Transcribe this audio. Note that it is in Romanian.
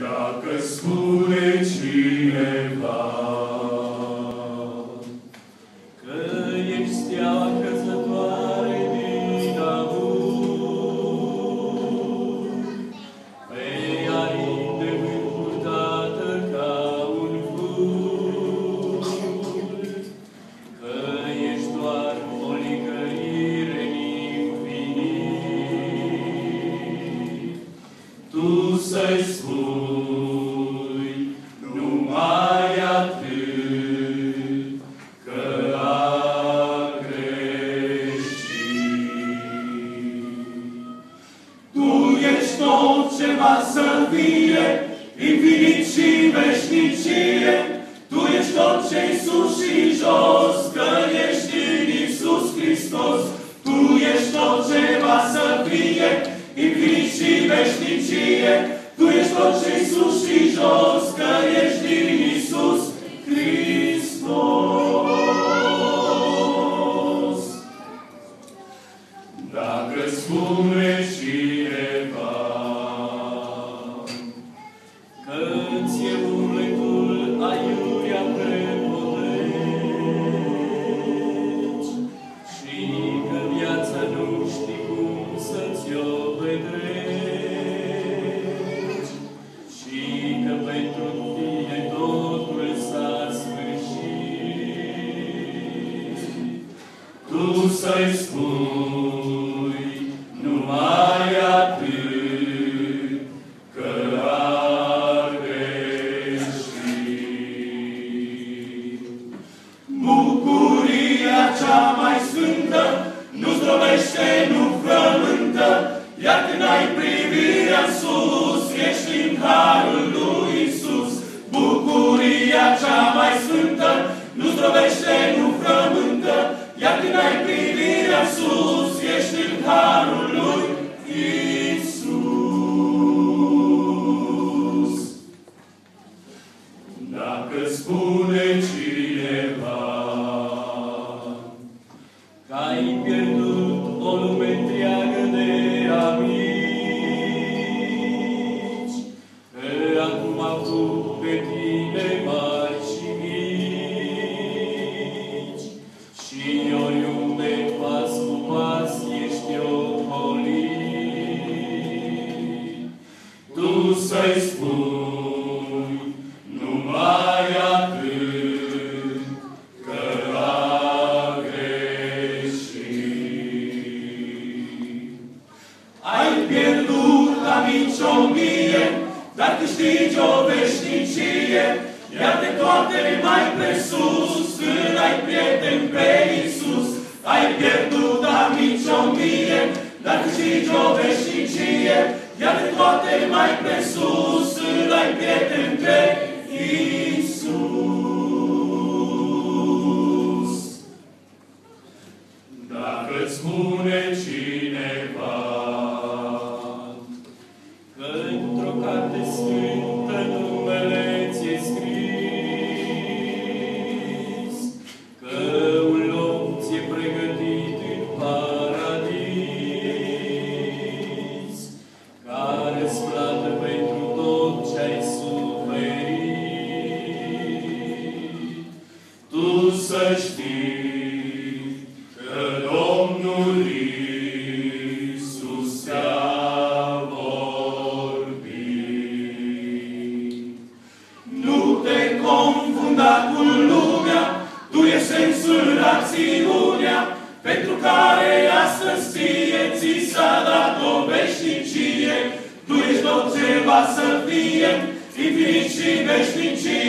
Dacă spune cineva tot ce va să fie, infinit și veșnicie. Tu ești tot ce-i sus și jos, că ești în Iisus Hristos. Tu ești tot ce va să fie, infinit și veșnicie. Tu ești tot ce-i sus și jos, că ești în Iisus Hristos. Dacă spune cineva Tu să-i spui numai atât că ar greși. Bucuria cea mai sfântă nu zdrobește, nu frământă, iar când ai privirea sus, să-i spui numai atât că a greșit. Ai pierdut amici o mie, dar câștigi o veșnicie, iar de toate mai presus, când ai prieten pe Iisus. Ai pierdut amici o mie, dar câștigi o veșnicie, iar de toate mai presus, când ai prieten pe Iisus. Dacă-ți spune cineva Că într-o carte sfântă numele fie, infinit